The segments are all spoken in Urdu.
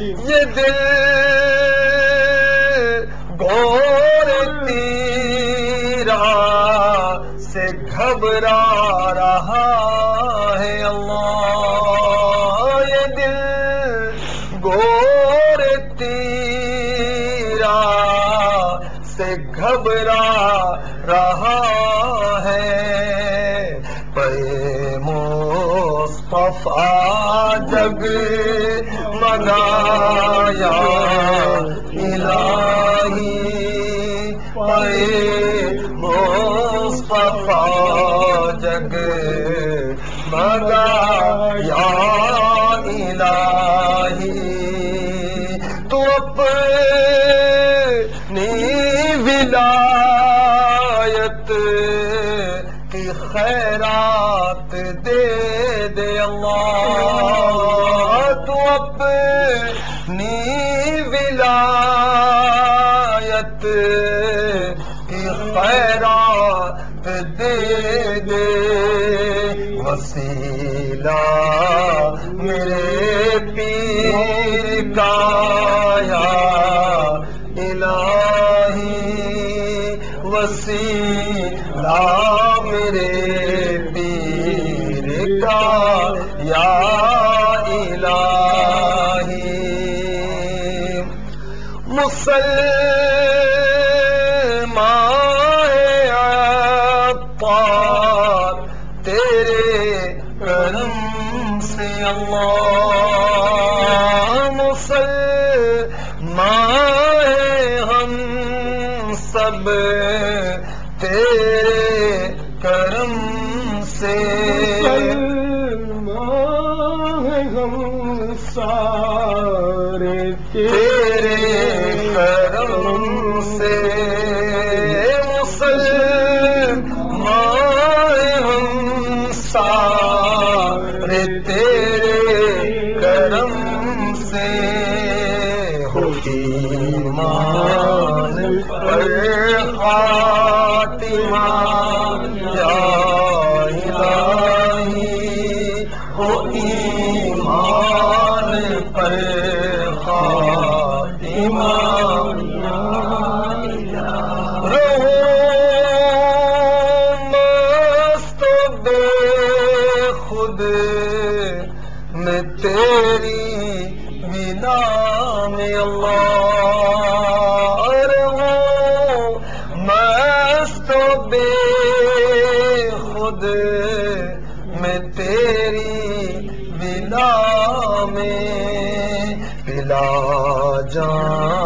یہ دل گھور تیرا سے گھبرا رہا ہے اللہ یہ دل گھور تیرا سے گھبرا رہا ہے۔ پے مصطفیٰ جگ منایا الہی پے مصطفیٰ جگ منایا الہی تو اپنی ولایت کی خیرات دے دے اللہ تو اپنی ولایت کی خیرات دے دے وسیلہ میرے پیر کا یا یا الہی مسلمان عطار تیرے کرم سے اللہ مسلمان ہم سب تیرے کرم سے مسلمان ہم سارے تیرے کرم سے ہو ایمان پر خاتمہ یا الہی ہو ایمان پر خود میں تیری بنا میں اللہ رہوں مست بے خود میں تیری بنا میں پلا جام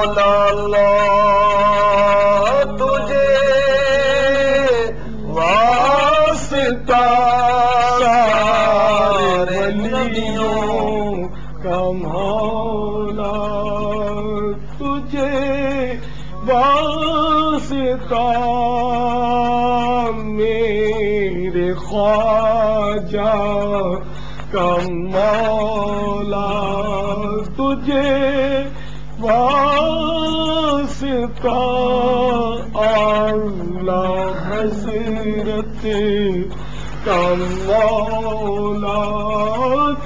مولا اللہ تجھے واسطہ سارے نبیوں کا مولا تجھے واسطہ میرے خواجہ کا مولا تجھے واسطہ اللہ حضرت کا مولا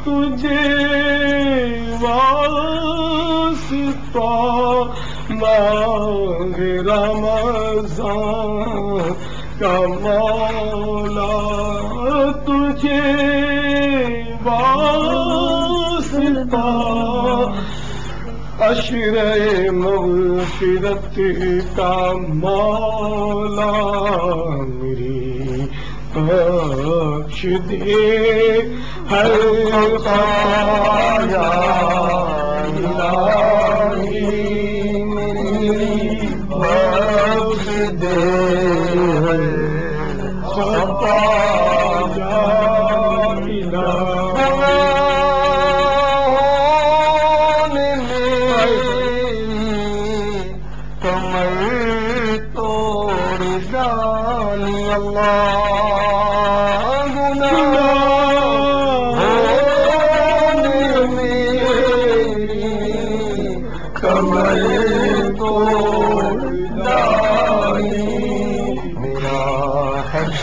تجھے واسطہ مانگ رمضان کا مولا تجھے واسطہ اشر مغفرت کا مولا میری بخش دے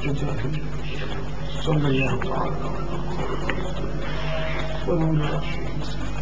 就这样，这么样吧，不能再去。